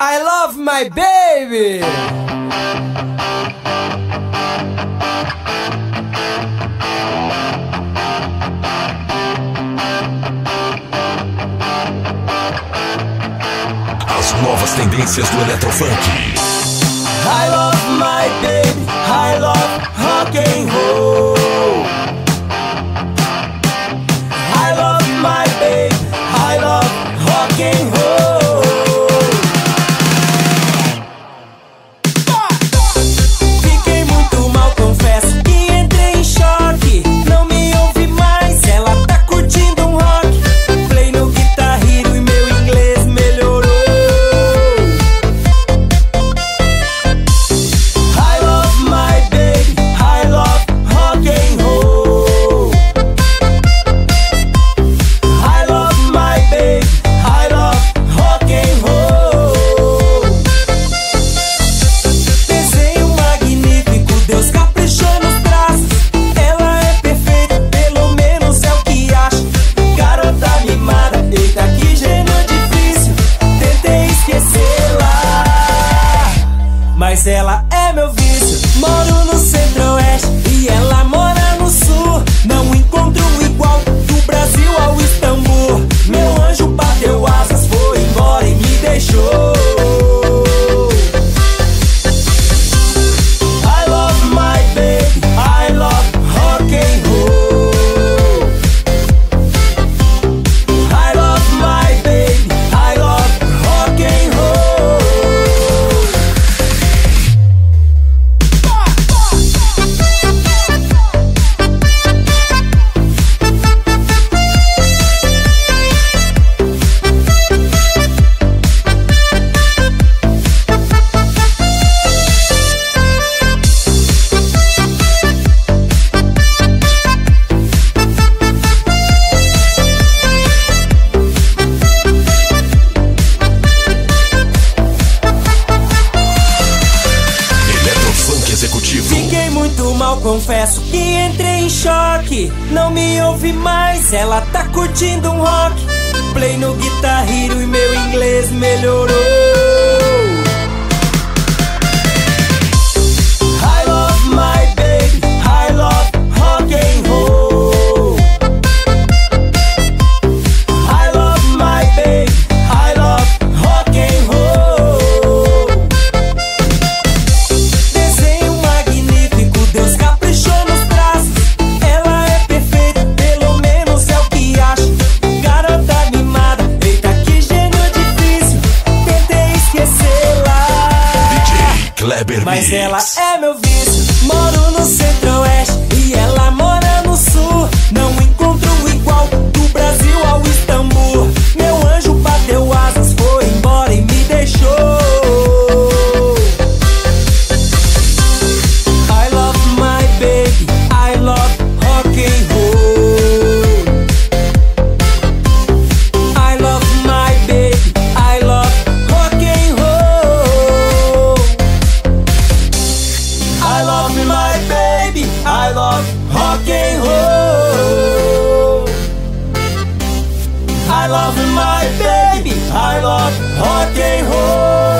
I love my baby! As novas tendências do eletrofunk. I love my baby, I love rock and roll. mal, confesso que entrei em choque. Não me ouve mais, ela tá curtindo um rock. Play no guitarrero e meu inglês melhorou. Kleber Mas Mix. ela é meu vício, moro no centro, love me, my baby. I love rock and roll. I love my baby. I love rock and roll.